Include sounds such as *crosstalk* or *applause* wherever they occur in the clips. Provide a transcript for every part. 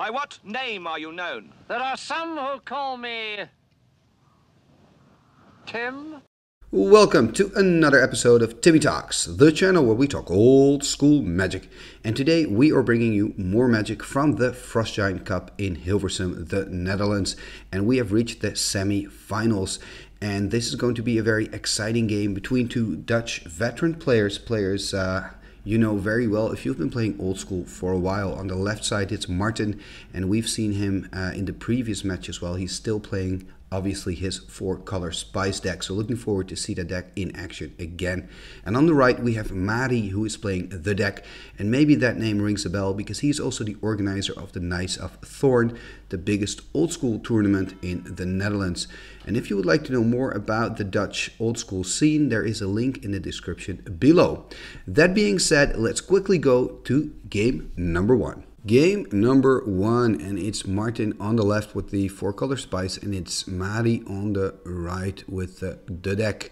By what name are you known? There are some who call me. Tim? Welcome to another episode of Timmy Talks, the channel where we talk old school magic. And today we are bringing you more magic from the Frost Giant Cup in Hilversum, the Netherlands. And we have reached the semi-finals. And this is going to be a very exciting game between two Dutch veteran players, players uh, you know very well if you've been playing old school for a while. On the left side, it's Martin, and we've seen him uh, in the previous match as well. He's still playing obviously his four color spice deck. So looking forward to see the deck in action again. And on the right we have Mari who is playing the deck and maybe that name rings a bell because he's also the organizer of the Knights of Thorn, the biggest old school tournament in the Netherlands. And if you would like to know more about the Dutch old school scene, there is a link in the description below. That being said, let's quickly go to game number one. Game number one, and it's Martin on the left with the four color spice, and it's Mari on the right with the, the deck.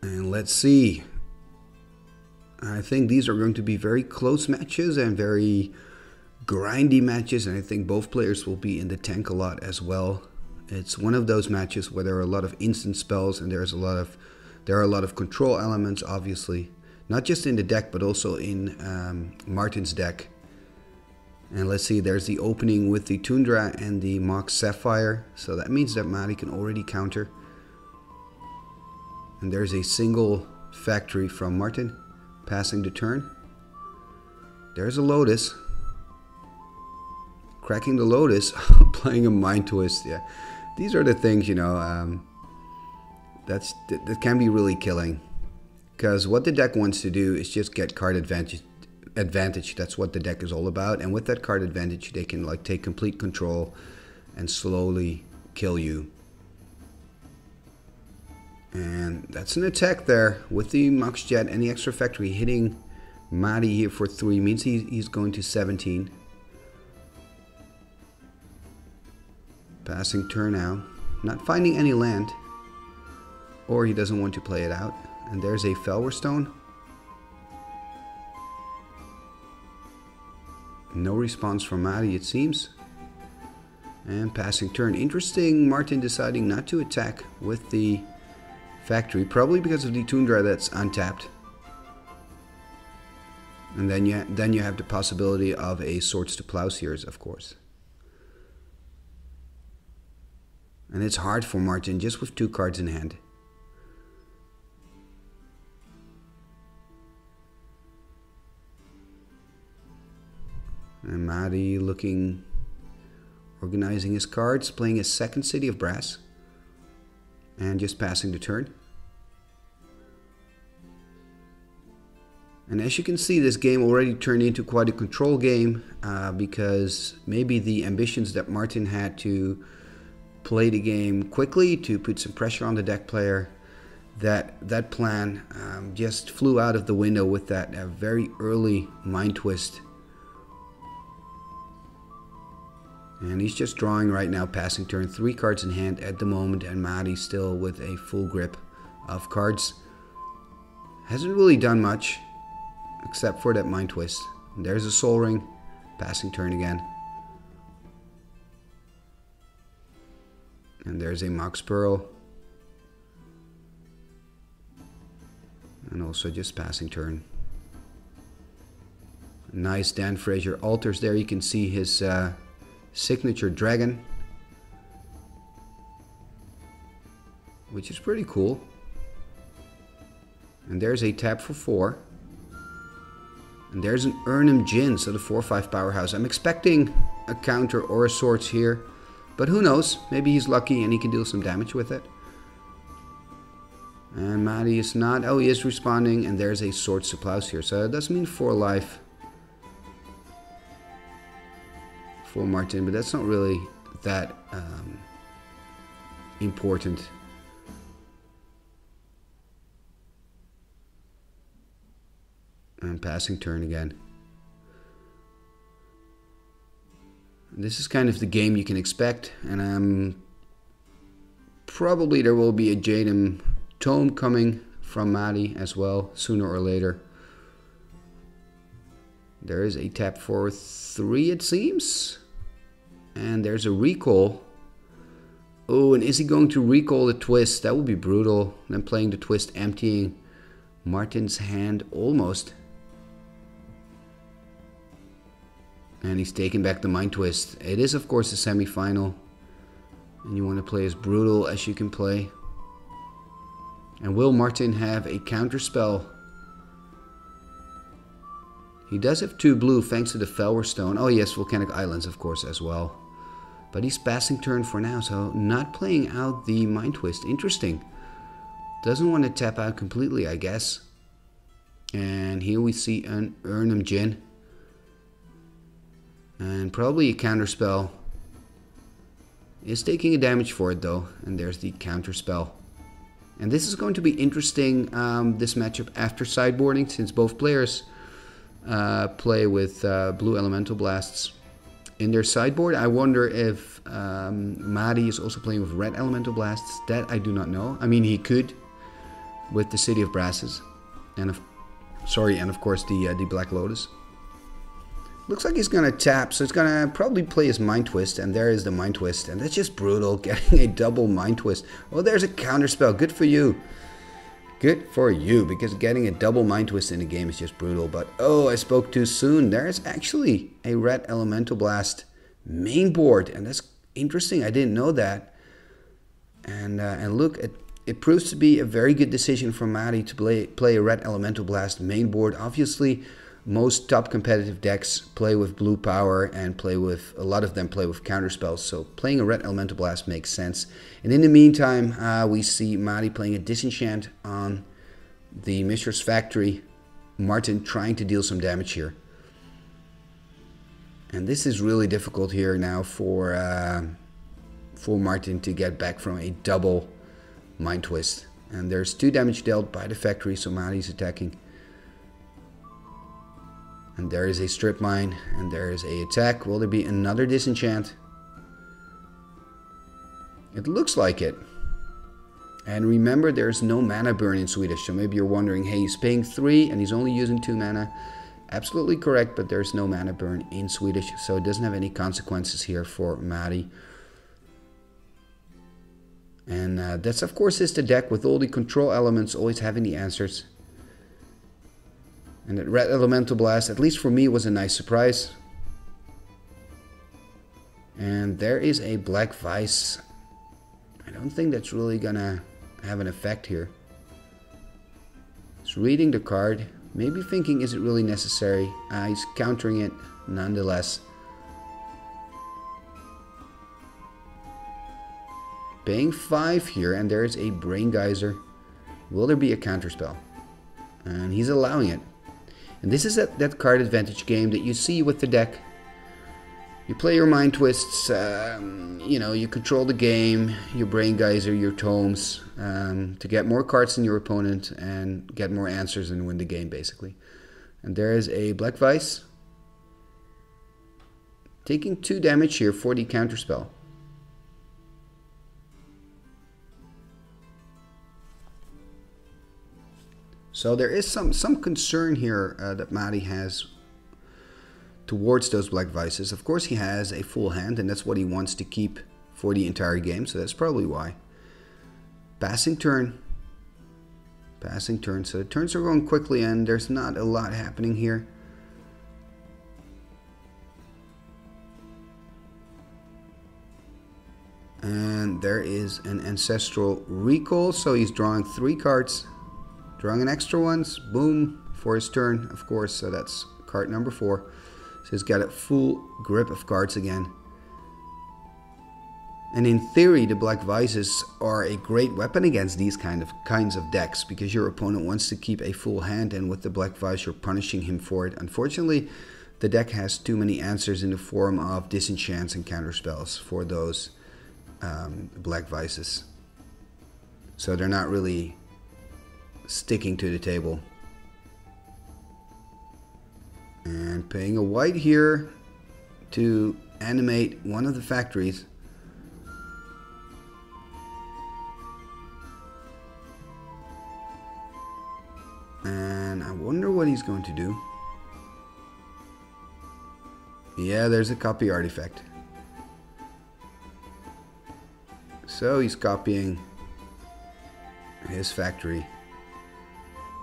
And let's see. I think these are going to be very close matches and very grindy matches, and I think both players will be in the tank a lot as well. It's one of those matches where there are a lot of instant spells and there's a lot of there are a lot of control elements, obviously not just in the deck but also in um, Martin's deck. And let's see, there's the opening with the Tundra and the Mox Sapphire. So that means that Mari can already counter. And there's a single factory from Martin, passing the turn. There's a Lotus. Cracking the Lotus, *laughs* playing a Mind Twist, yeah. These are the things, you know, um, that's that, that can be really killing. Because what the deck wants to do is just get card advantage. Advantage. That's what the deck is all about. And with that card advantage, they can like take complete control and slowly kill you. And that's an attack there with the Mox Jet and the extra factory hitting Mari here for 3 means he, he's going to 17. Passing turn now. Not finding any land. Or he doesn't want to play it out. And there's a Fellwar Stone. No response from Mari, it seems. And passing turn. Interesting, Martin deciding not to attack with the factory. Probably because of the Tundra that's untapped. And then you, then you have the possibility of a Swords to Plowshares, of course. And it's hard for Martin just with two cards in hand. And looking, organizing his cards, playing his second City of Brass, and just passing the turn. And as you can see, this game already turned into quite a control game uh, because maybe the ambitions that Martin had to play the game quickly to put some pressure on the deck player, that that plan um, just flew out of the window with that uh, very early mind twist And he's just drawing right now, passing turn. Three cards in hand at the moment, and Mari still with a full grip of cards. Hasn't really done much, except for that Mind Twist. And there's a Sol Ring, passing turn again. And there's a Mox Pearl. And also just passing turn. Nice Dan Frazier alters there. You can see his... Uh, signature dragon, which is pretty cool. And there's a tap for four. And there's an Erhnam Djinn, so the 4-5 powerhouse. I'm expecting a counter or a swords here. But who knows? Maybe he's lucky and he can deal some damage with it. And Mari is not. Oh, he is responding. And there's a Swords to Plowshare. So that doesn't mean 4 life. For Martin, but that's not really that um, important. And passing turn again. This is kind of the game you can expect, and um, probably there will be a Jayemdae tome coming from Mari as well, sooner or later. There is a tap for three, it seems. And there's a recall. Oh, and is he going to recall the twist? That would be brutal. Then playing the twist, emptying Martin's hand almost. And he's taking back the mind twist. It is, of course, a semi-final. And you want to play as brutal as you can play. And will Martin have a counter spell? He does have two blue thanks to the Fellwar Stone. Oh yes, Volcanic Islands of course as well. But he's passing turn for now, so not playing out the Mind Twist. Interesting. Doesn't want to tap out completely, I guess. And here we see an Erhnam Djinn. And probably a counter spell. Is taking a damage for it though. And there's the counter spell. And this is going to be interesting, um, this matchup after sideboarding, since both players uh, play with uh, blue elemental blasts in their sideboard. I wonder if um, Madi is also playing with red elemental blasts. That I do not know. I mean, he could with the City of Brasses, and of sorry, and of course the uh, the Black Lotus. Looks like he's gonna tap, so he's gonna probably play his Mind Twist, and there is the Mind Twist, and that's just brutal, *laughs* getting a double Mind Twist. Oh, there's a counter spell. Good for you. Good for you, because getting a double Mind Twist in the game is just brutal. But, oh, I spoke too soon. There's actually a Red Elemental Blast main board, and that's interesting. I didn't know that. And uh, and look, it, it proves to be a very good decision for Madi to play, play a Red Elemental Blast main board. Obviously, most top competitive decks play with blue power and play with a lot of them play with counter spells so playing a red elemental blast makes sense. And in the meantime uh, we see Madi playing a disenchant on the Mishra's factory. Martin trying to deal some damage here. And this is really difficult here now for uh, for Martin to get back from a double mind twist. And there's two damage dealt by the factory so Madi's attacking and there is a strip mine, and there is a attack. Will there be another disenchant? It looks like it. And remember, there's no mana burn in Swedish, so maybe you're wondering, hey, he's paying 3 and he's only using 2 mana. Absolutely correct, but there's no mana burn in Swedish, so it doesn't have any consequences here for Madi. And uh, that's, of course, is the deck with all the control elements always having the answers. And that Red Elemental Blast, at least for me, was a nice surprise. And there is a Black Vise. I don't think that's really gonna have an effect here. He's reading the card, maybe thinking, is it really necessary? Uh, he's countering it nonetheless. Paying 5 here, and there's a Brain Geyser. Will there be a counterspell? And he's allowing it. And this is that, that card advantage game that you see with the deck. You play your mind twists, um, you know, you control the game, your brain geyser, your tomes, um, to get more cards than your opponent and get more answers and win the game, basically. And there is a Black Vise, taking 2 damage here for the counterspell. So there is some some concern here uh, that Madi has towards those black vises. Of course, he has a full hand, and that's what he wants to keep for the entire game. So that's probably why. Passing turn. Passing turn. So the turns are going quickly, and there's not a lot happening here. And there is an ancestral recall, so he's drawing three cards Drawing an extra ones, boom, for his turn, of course, so that's card number four. So he's got a full grip of cards again. And in theory, the Black Vises are a great weapon against these kind of kinds of decks because your opponent wants to keep a full hand, and with the Black Vise, you're punishing him for it. Unfortunately, the deck has too many answers in the form of disenchants and counterspells for those um, Black Vises. So they're not really sticking to the table. And paying a white here to animate one of the factories. And I wonder what he's going to do. Yeah, there's a copy artifact. So he's copying his factory.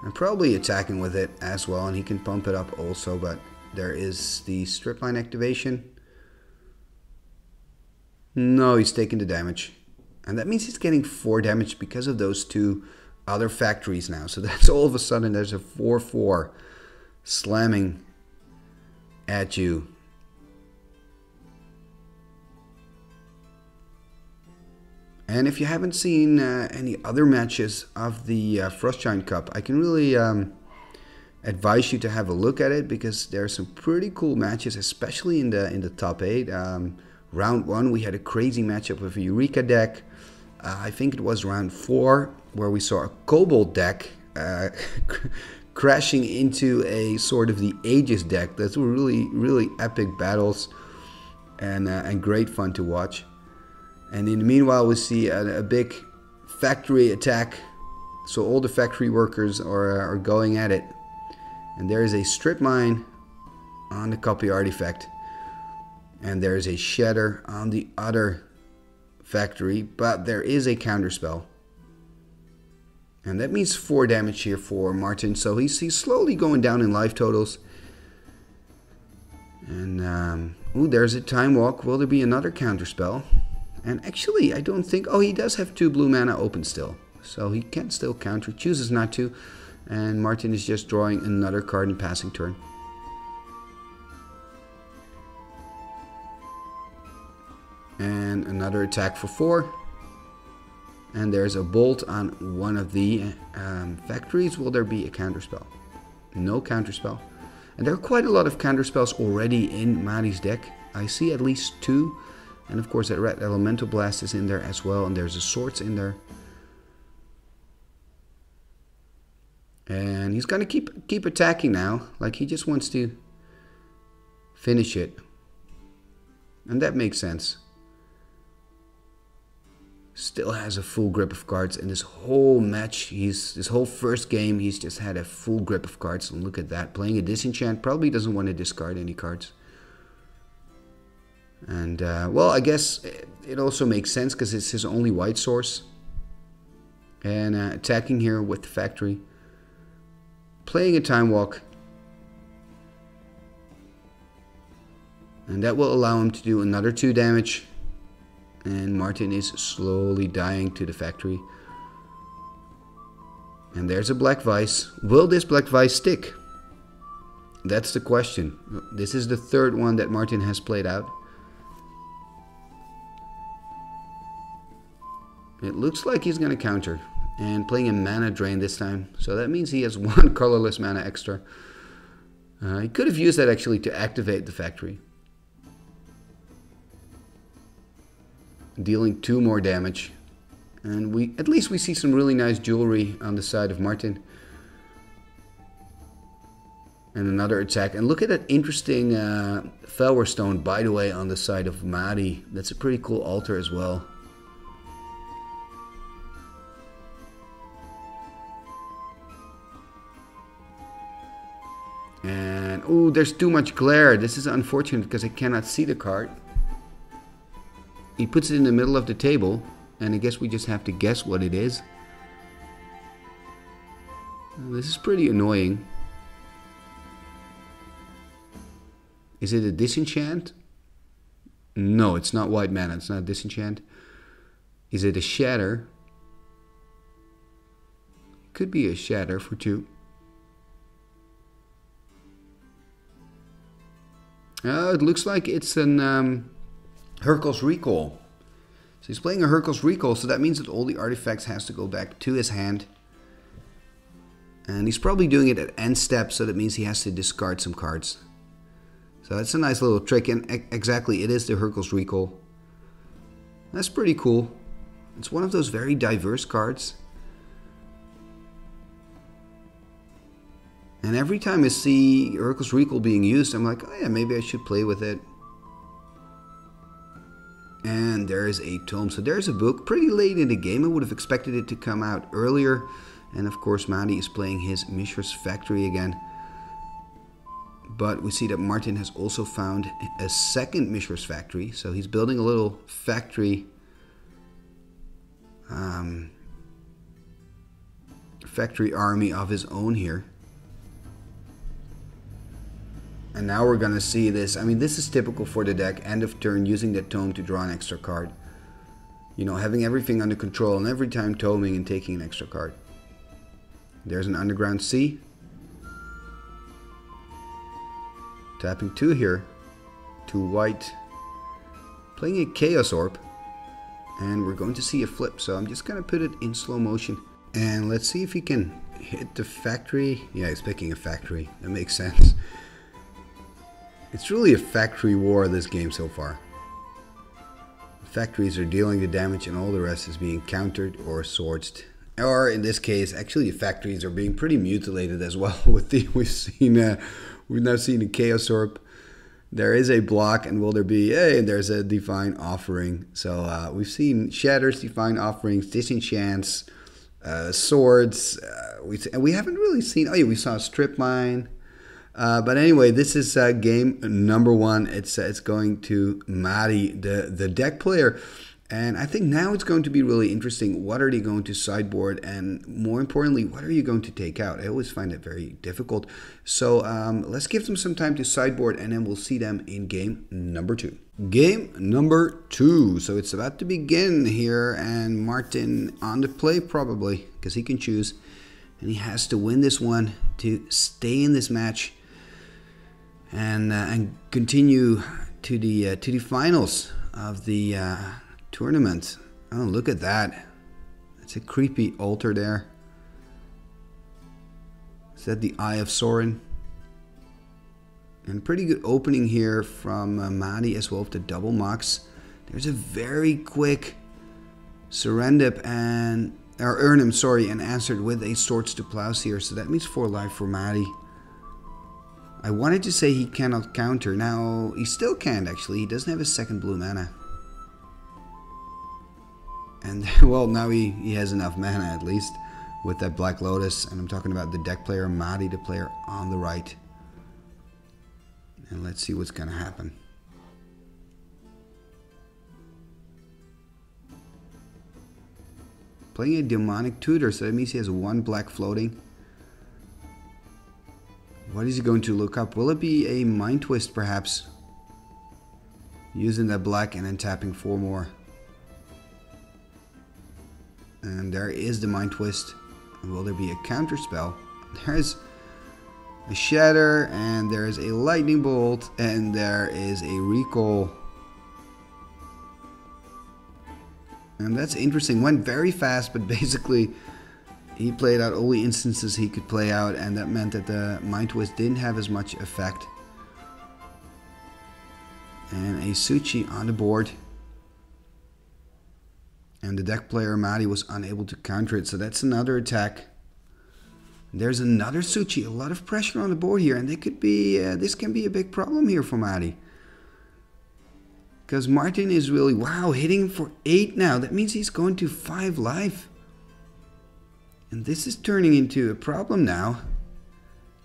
And probably attacking with it as well, and he can pump it up also, but there is the strip mine activation. No, he's taking the damage. And that means he's getting 4 damage because of those two other factories now. So *laughs* that's all of a sudden there's a 4-4 slamming at you. And if you haven't seen uh, any other matches of the uh, Frost Giant Cup, I can really um, advise you to have a look at it because there are some pretty cool matches, especially in the in the top eight. Um, round one, we had a crazy matchup with a Eureka deck. Uh, I think it was round four where we saw a Kobold deck uh, *laughs* crashing into a sort of the Aegis deck. That's really really epic battles and uh, and great fun to watch. And in the meanwhile, we see a, a big factory attack. So all the factory workers are, are going at it. And there is a strip mine on the copy artifact. And there is a shatter on the other factory. But there is a counterspell. And that means 4 damage here for Martin. So he's, he's slowly going down in life totals. And, um, ooh, there's a time walk. Will there be another counterspell? And actually, I don't think... Oh, he does have two blue mana open still. So he can still counter. Chooses not to. And Martin is just drawing another card in passing turn. And another attack for four. And there's a bolt on one of the um, factories. Will there be a counterspell? No counterspell. And there are quite a lot of counterspells already in Mari's deck. I see at least two. And of course that red elemental blast is in there as well. And there's a swords in there. And he's gonna keep keep attacking now. Like he just wants to finish it. And that makes sense. Still has a full grip of cards and this whole match, he's this whole first game, he's just had a full grip of cards. And look at that. Playing a disenchant probably doesn't want to discard any cards. And, uh, well, I guess it also makes sense because it's his only white source. And uh, attacking here with the factory. Playing a time walk. And that will allow him to do another 2 damage. And Martin is slowly dying to the factory. And there's a Black Vise. Will this Black Vise stick? That's the question. This is the third one that Martin has played out. It looks like he's going to counter. And playing a mana drain this time. So that means he has *laughs* one colorless mana extra. Uh, he could have used that actually to activate the factory. Dealing two more damage. And we at least we see some really nice jewelry on the side of Martin. And another attack. And look at that interesting uh, Stone, by the way, on the side of Mari. That's a pretty cool altar as well. And, oh, there's too much glare. This is unfortunate because I cannot see the card. He puts it in the middle of the table, and I guess we just have to guess what it is. This is pretty annoying. Is it a disenchant? No, it's not white mana. It's not a disenchant. Is it a shatter? Could be a shatter for two. Uh, it looks like it's an um, Hurkyl's Recall. So he's playing a Hurkyl's Recall, so that means that all the artifacts has to go back to his hand. And he's probably doing it at end step, so that means he has to discard some cards. So that's a nice little trick, and e exactly, it is the Hurkyl's Recall. That's pretty cool. It's one of those very diverse cards. And every time I see Hurkyl's Recall being used, I'm like, oh yeah, maybe I should play with it. And there is a tome. So there's a book pretty late in the game. I would have expected it to come out earlier. And of course, Madi is playing his Mishra's Factory again. But we see that Martin has also found a second Mishra's factory. So he's building a little factory um, factory army of his own here. And now we're going to see this. I mean, this is typical for the deck. End of turn, using that tome to draw an extra card. You know, having everything under control and every time toming and taking an extra card. There's an Underground Sea. Tapping two here. Two white. Playing a Chaos Orb. And we're going to see a flip. So I'm just going to put it in slow motion. And let's see if he can hit the factory. Yeah, he's picking a factory. That makes sense. It's really a factory war this game so far. Factories are dealing the damage and all the rest is being countered or swords. Or in this case, actually the factories are being pretty mutilated as well. *laughs* With the we've seen, uh, we've now seen a chaos orb. There is a block, and will there be? Hey, there's a divine offering. So uh, we've seen shatters, divine offerings, disenchants, uh, swords. Uh, we we haven't really seen. Oh yeah, we saw a strip mine. Uh, but anyway, this is uh, game number one. It's uh, it's going to Mari, the the deck player, and I think now it's going to be really interesting. What are they going to sideboard, and more importantly, what are you going to take out? I always find it very difficult. So um, let's give them some time to sideboard, and then we'll see them in game number two. Game number two. So it's about to begin here, and Martin on the play probably because he can choose, and he has to win this one to stay in this match and uh, and continue to the uh, to the finals of the uh, tournament. Oh, look at that! It's a creepy altar there. Is that the Eye of Sorin? And pretty good opening here from uh, Madi as well with the double Mox. There's a very quick Serendib and or Erhnam, sorry, and answered with a Swords to Plows here. So that means four life for Madi. I wanted to say he cannot counter. Now, he still can't actually. He doesn't have a second blue mana. And, *laughs* well, now he, he has enough mana at least with that Black Lotus. And I'm talking about the deck player, Madi, the player on the right. And let's see what's going to happen. Playing a Demonic Tutor, so that means he has one black floating. What is he going to look up? Will it be a Mind Twist, perhaps? Using that black and then tapping four more. And there is the Mind Twist. Will there be a counter spell? *laughs* There's a Shatter, and there is a Lightning Bolt, and there is a Recall. And that's interesting. Went very fast, but *laughs* basically he played out all the instances he could play out, and that meant that the Mind Twist didn't have as much effect. And a Su-Chi on the board. And the deck player Madi was unable to counter it, so that's another attack. There's another Su-Chi, a lot of pressure on the board here, and they could be uh, this can be a big problem here for Madi. Because Martin is really, wow, hitting for 8 now. That means he's going to 5 life. And this is turning into a problem now.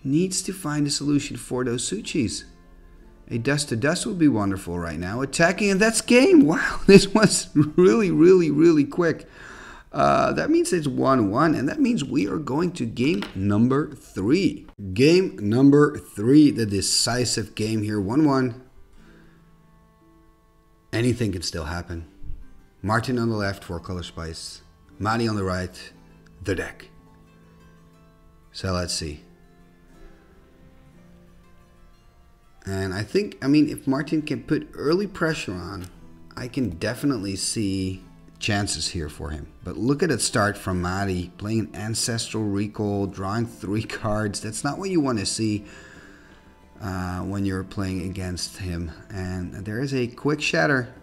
Needs to find a solution for those Su-Chis. A dust to dust would be wonderful right now. Attacking, and that's game. *laughs* Wow, this was really, really, really quick. Uh, that means it's 1 1, and that means we are going to game number 3. Game number 3, the decisive game here 1 1. Anything can still happen. Martin on the left four Color Spice, Madi on the right, the deck. So let's see. And I think, I mean, if Martin can put early pressure on, I can definitely see chances here for him. But look at it start from Madi, playing an Ancestral Recall, drawing three *laughs* cards. That's not what you want to see uh, when you're playing against him. And there is a quick shatter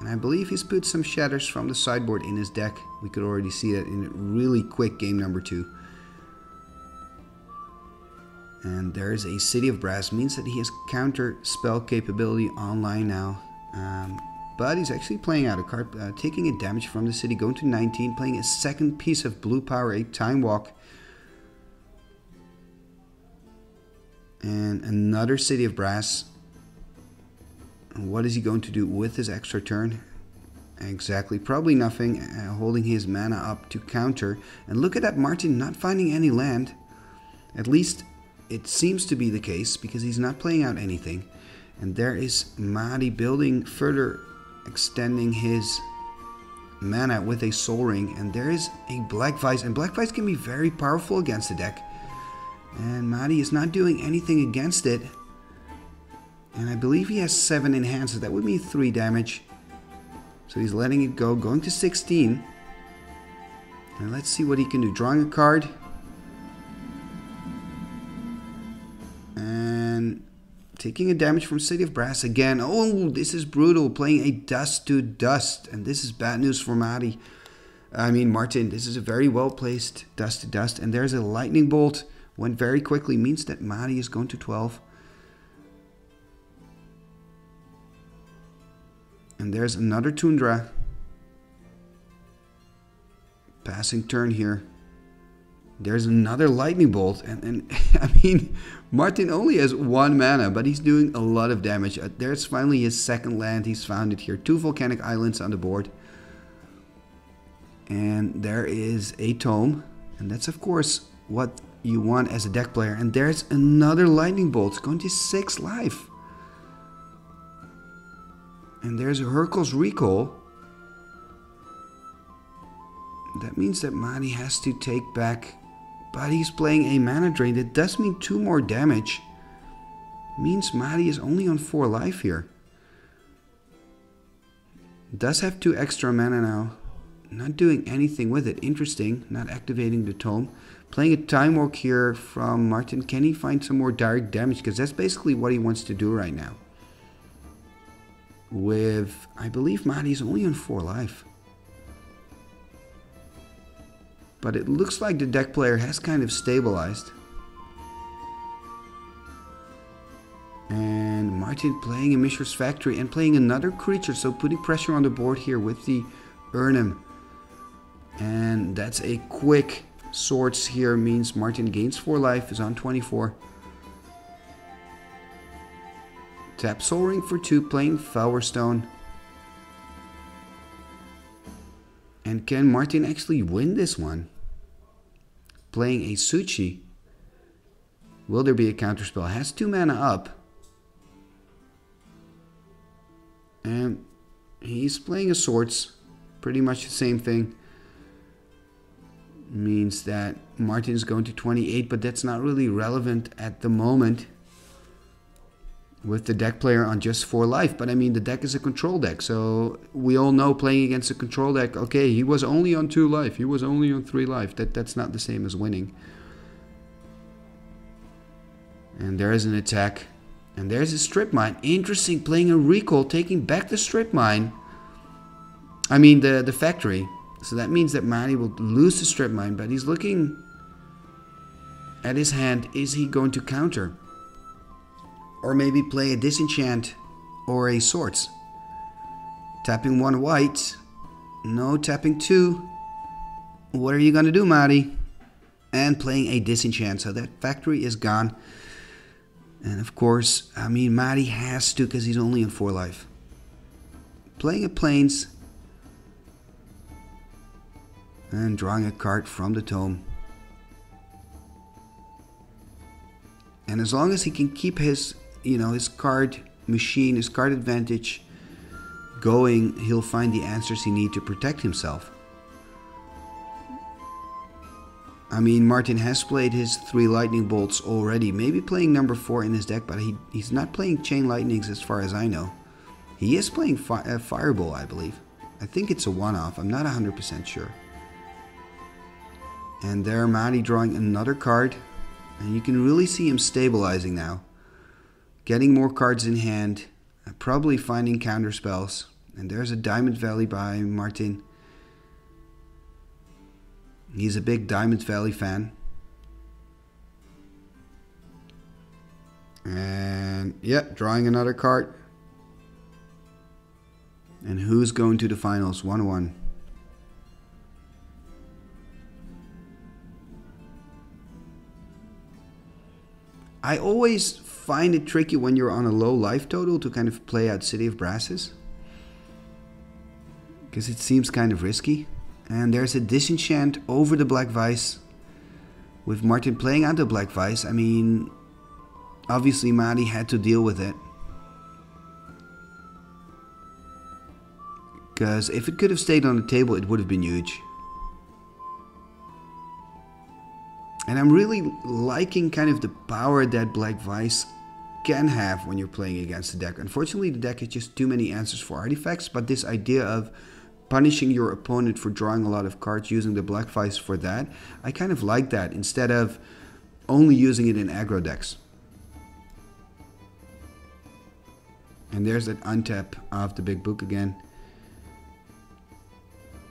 and I believe he's put some shatters from the sideboard in his deck. We could already see that in really quick game number two. And there's a City of Brass, means that he has counter spell capability online now. Um, but he's actually playing out a card, uh, taking a damage from the city, going to 19, playing a second piece of blue power, a time walk. And another City of Brass. What is he going to do with his extra turn? Exactly, probably nothing, uh, holding his mana up to counter. And look at that, Martin not finding any land. At least it seems to be the case, because he's not playing out anything. And there is Madi building further, extending his mana with a Sol Ring. And there is a Black Vise, and Black Vise can be very powerful against the deck. And Madi is not doing anything against it. And I believe he has 7 enhances. That would mean 3 damage. So he's letting it go, going to 16. And let's see what he can do. Drawing a card. And taking a damage from City of Brass again. Oh, this is brutal. Playing a dust to dust. And this is bad news for Madi. I mean, Martin, this is a very well placed dust to dust. And there's a lightning bolt. Went very quickly. Means that Madi is going to 12. And there's another Tundra. Passing turn here. There's another lightning bolt. And, and *laughs* I mean, Martin only has one mana, but he's doing a lot of damage. Uh, there's finally his second land. He's found it here. Two volcanic islands on the board. And there is a tome. And that's, of course, what you want as a deck player. And there's another lightning bolt. it's going to six life. And there's a Hurkyl's Recall. That means that Madi has to take back. But he's playing a mana drain. That does mean two more damage. Means Madi is only on four life here. Does have two extra mana now. Not doing anything with it. Interesting. Not activating the tome. Playing a time walk here from Martin. Can he find some more direct damage? Because that's basically what he wants to do right now with, I believe Madi's only on 4 life. But it looks like the deck player has kind of stabilized. And Martin playing a Mishra's Factory and playing another creature, so putting pressure on the board here with the Erhnam. And that's a quick swords here means Martin gains 4 life, is on 24. Tap Sol Ring for 2, playing Fellwar Stone. And can Martin actually win this one? Playing a Su-Chi. Will there be a counterspell? Has 2 mana up. And he's playing a Swords. Pretty much the same thing. Means that Martin's going to 28, but that's not really relevant at the moment with the deck player on just four life. But I mean, the deck is a control deck, so we all know playing against a control deck. Okay, he was only on two life. He was only on three life. That that's not the same as winning. And there is an attack, and there's a strip mine. Interesting, playing a recall, taking back the strip mine. I mean the the factory. So that means that Madi will lose the strip mine, but he's looking at his hand. Is he going to counter? Or maybe play a disenchant or a swords. Tapping one white, no tapping two. What are you gonna do, Madi? And playing a disenchant, so that factory is gone. And of course, I mean, Madi has to because he's only in four life. Playing a plains and drawing a card from the tome. And as long as he can keep his you know his card machine, his card advantage going, he'll find the answers he needs to protect himself. I mean, Martin has played his three lightning bolts already, maybe playing number four in his deck, but he, he's not playing chain lightnings as far as I know. He is playing fi uh, fireball, I believe. I think it's a one-off. I'm not 100% sure. And there, Madi drawing another card. And you can really see him stabilizing now getting more cards in hand, uh, probably finding counter spells. And there's a Diamond Valley by Martin. He's a big Diamond Valley fan. And yeah, drawing another card. And who's going to the finals? 1 1. I always find it tricky when you're on a low life total to kind of play out City of Brasses. Because it seems kind of risky. And there's a disenchant over the Black Vise. With Martin playing out the Black Vise, I mean, obviously Madi had to deal with it. Because if it could have stayed on the table, it would have been huge. And I'm really liking kind of the power that Black Vise can have when you're playing against the deck. Unfortunately, the deck has just too many answers for artifacts, but this idea of punishing your opponent for drawing a lot of cards using the Black Vise for that, I kind of like that instead of only using it in aggro decks. And there's that untap of the big book again.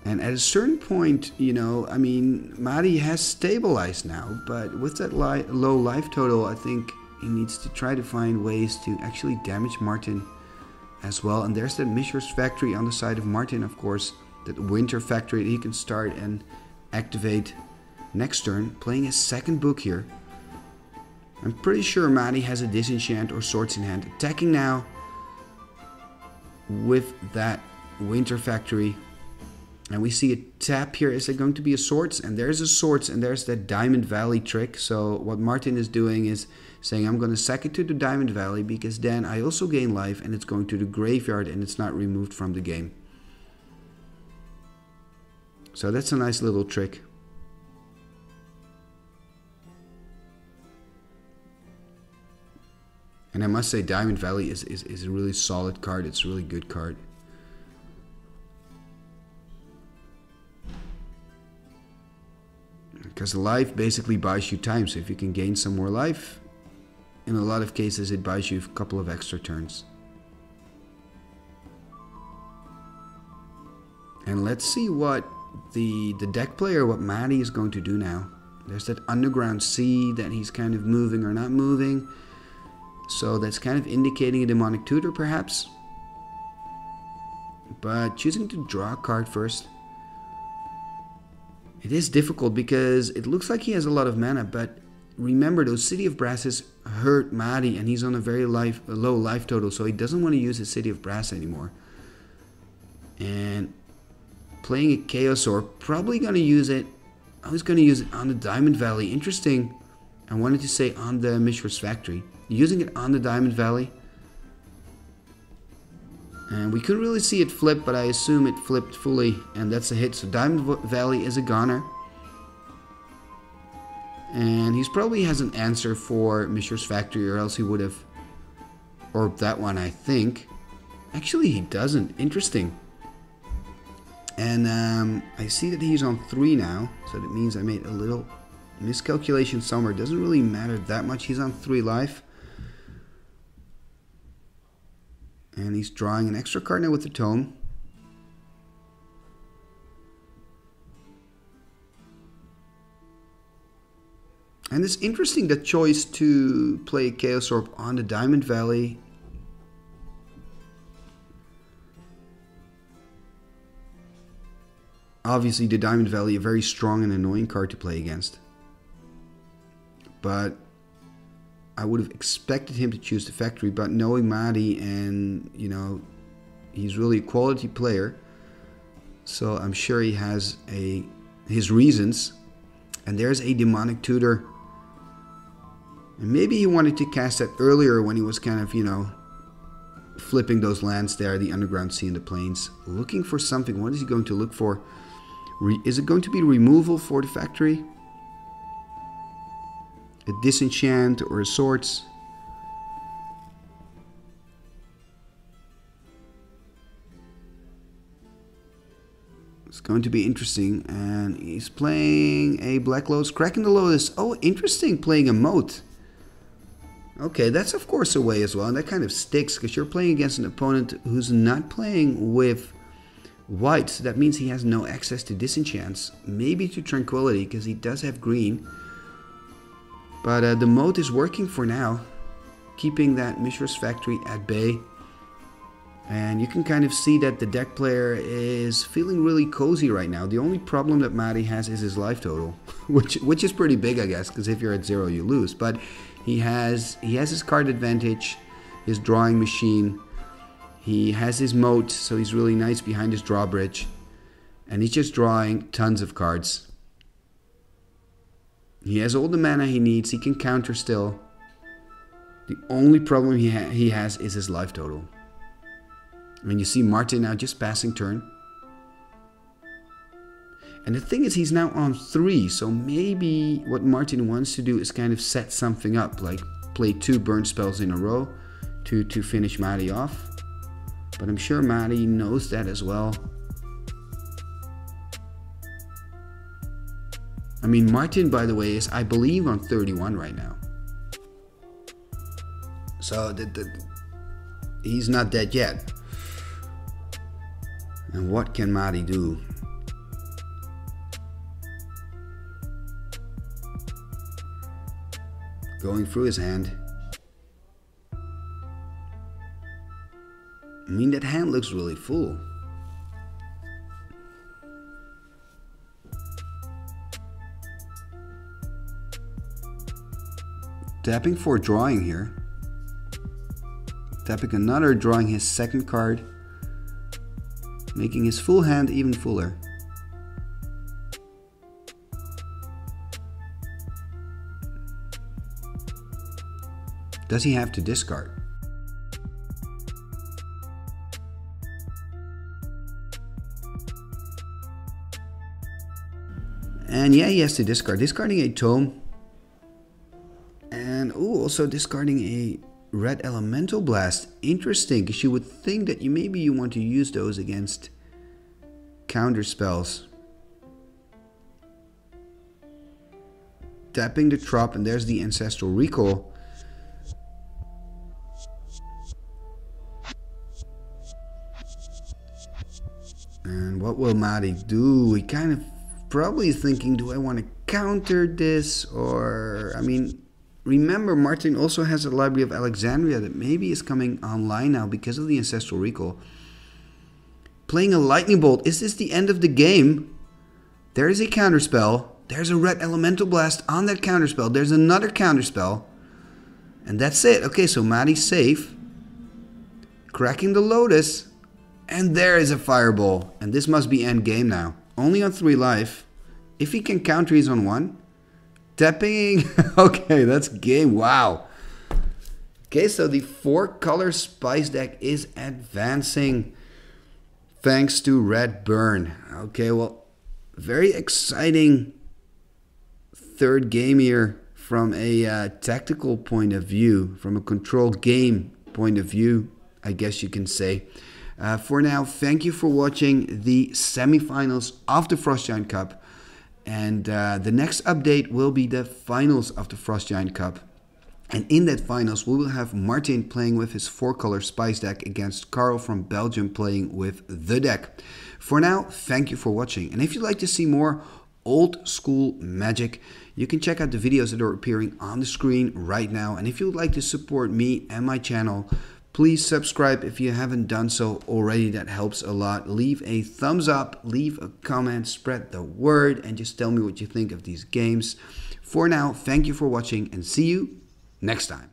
And at a certain point, you know, I mean, Madi has stabilized now, but with that li low life total, I think he needs to try to find ways to actually damage Martin as well. And there's that Mishra's factory on the side of Martin, of course, that winter factory that he can start and activate next turn, playing his second book here. I'm pretty sure Madi has a disenchant or swords in hand, attacking now with that winter factory and we see a tap here. Is it going to be a swords? And there's a swords and there's that Diamond Valley trick. So what Martin is doing is saying I'm going to sack it to the Diamond Valley because then I also gain life and it's going to the graveyard and it's not removed from the game. So that's a nice little trick. And I must say Diamond Valley is, is, is a really solid card. It's a really good card. Because life basically buys you time. So if you can gain some more life, in a lot of cases it buys you a couple of extra turns. And let's see what the the deck player, what Madi is going to do now. There's that underground sea that he's kind of moving or not moving. So that's kind of indicating a demonic tutor perhaps. But choosing to draw a card first it is difficult because it looks like he has a lot of mana, but remember those City of Brasses hurt Madi and he's on a very life, a low life total, so he doesn't want to use his City of Brass anymore. And playing a Chaos Orb, probably going to use it. I was going to use it on the Diamond Valley. Interesting. I wanted to say on the Mishra's Factory. Using it on the Diamond Valley and we couldn't really see it flip, but I assume it flipped fully, and that's a hit. So Diamond Valley is a goner. And he's probably has an answer for Mishra's Factory, or else he would have or that one, I think. Actually, he doesn't. Interesting. And um, I see that he's on 3 now, so that means I made a little miscalculation somewhere. Doesn't really matter that much. He's on 3 life. And he's drawing an extra card now with the tome. And it's interesting the choice to play Chaos Orb on the Diamond Valley. Obviously, the Diamond Valley, a very strong and annoying card to play against. But I would have expected him to choose the factory, but knowing Madi and you know, he's really a quality player, so I'm sure he has a his reasons. And there's a demonic tutor. And maybe he wanted to cast that earlier when he was kind of, you know, flipping those lands there, the underground sea and the plains, looking for something. What is he going to look for? Re is it going to be removal for the factory? A disenchant or a swords. It's going to be interesting. And he's playing a Black Lotus. Cracking the Lotus. Oh, interesting. Playing a moat. Okay, that's of course a way as well. And that kind of sticks because you're playing against an opponent who's not playing with white. So that means he has no access to disenchants. Maybe to Tranquility because he does have green. But uh, the moat is working for now, keeping that Mishra's factory at bay. And you can kind of see that the deck player is feeling really cozy right now. The only problem that Madi has is his life total, *laughs* which which is pretty big, I guess, because if you're at zero, you lose. But He has he has his card advantage, his drawing machine. He has his moat, so he's really nice behind his drawbridge. And he's just drawing tons of cards. He has all the mana he needs. He can counter still. The only problem he, ha he has is his life total. I mean, you see Martin now just passing turn. And the thing is, he's now on three, so maybe what Martin wants to do is kind of set something up, like play two burn spells in a row to, to finish Madi off. But I'm sure Madi knows that as well. I mean, Martin, by the way, is, I believe, on 31 right now. So the, the, he's not dead yet. And what can Marty do? Going through his hand. I mean, that hand looks really full. Tapping for drawing here. Tapping another, drawing his second card. Making his full hand even fuller. Does he have to discard? And yeah, he has to discard. Discarding a tome. And also discarding a red elemental blast. Interesting, because you would think that you maybe you want to use those against counter spells. Tapping the trop, and there's the ancestral recall. And what will Madi do? He kind of probably thinking, do I want to counter this? Or, I mean, remember, Martin also has a Library of Alexandria that maybe is coming online now because of the Ancestral Recall. Playing a Lightning Bolt. Is this the end of the game? There is a counterspell. There's a Red Elemental Blast on that counterspell. There's another counterspell. And that's it. Okay, so Maddie's safe. Cracking the Lotus. And there is a Fireball. And this must be end game now. Only on 3 life. If he can counter, he's on 1. Tapping. *laughs* okay, that's game. Wow. Okay, so the four color spice deck is advancing thanks to Red Burn. Okay, well, very exciting third game here from a uh, tactical point of view, from a control game point of view, I guess you can say. Uh, for now, thank you for watching the semifinals of the Frost Giant Cup. And uh, the next update will be the finals of the Frost Giant Cup. And in that finals, we will have Martin playing with his four color spice deck against Carl from Belgium playing with the deck. For now, thank you for watching. And if you'd like to see more old school magic, you can check out the videos that are appearing on the screen right now. And if you would like to support me and my channel, Please subscribe if you haven't done so already. That helps a lot. Leave a thumbs up, leave a comment, spread the word, and just tell me what you think of these games. For now, thank you for watching and see you next time.